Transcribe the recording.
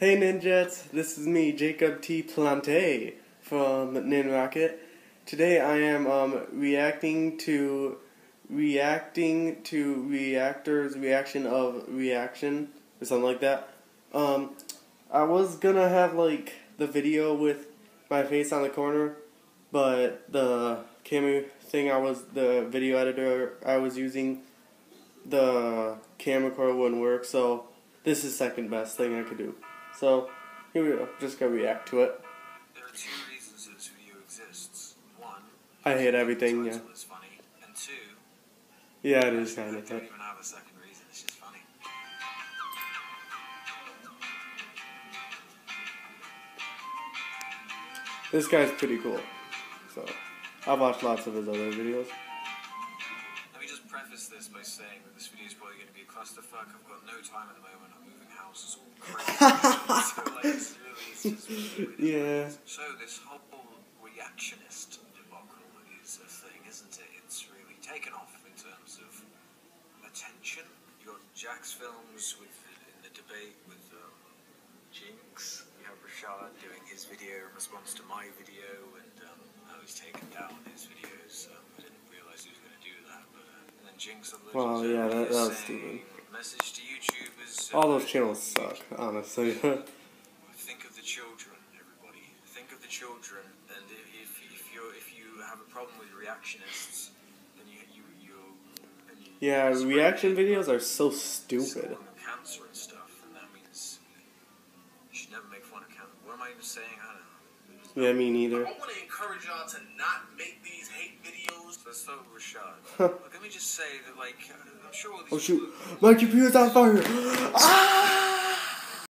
Hey Ninjets, this is me, Jacob T. Plante from NinRocket. Today I am um, reacting to reacting to reactors reaction of reaction or something like that. Um, I was gonna have like the video with my face on the corner, but the camera thing I was the video editor I was using the camera cord wouldn't work, so this is second best thing I could do. So here we go. Just gonna react to it. There are two reasons that this video exists. One, I hate everything. Yeah, funny, and two, yeah, it is kind don't of. even have a second reason. It's just funny. This guy's pretty cool. So I've watched lots of his other videos. Let me just preface this by saying that this video is probably going to be a clusterfuck. I've got no time at the moment. I'm moving house. It's all crazy. Yeah. So this whole reactionist debacle is a thing, isn't it? It's really taken off in terms of attention. You got JacksFilms with in the debate with um, Jinx. You have Rashad doing his video in response to my video, and um, how he's taken down his videos. Um, I didn't realize he was going to do that, but uh, and then Jinx on the Well, yeah, that- that was stupid. Message to YouTubers. All uh, those channels suck, honestly. children, and if if you if you have a problem with reactionists, then you you you. Yeah, reaction videos are so stupid. Cancer and stuff, and that means you should never make fun of cancer. What am I even saying? I don't know. Yeah, me neither. I want to encourage y'all to not make these hate videos. Let's start with Rashad. Look, let me just say that, like, I'm sure all these Oh shoot, my computer's on fire! Ah!